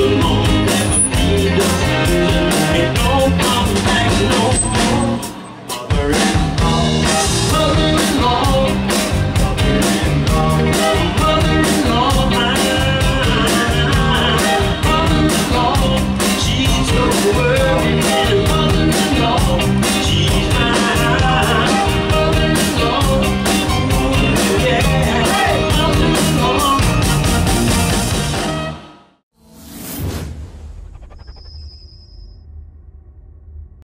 some.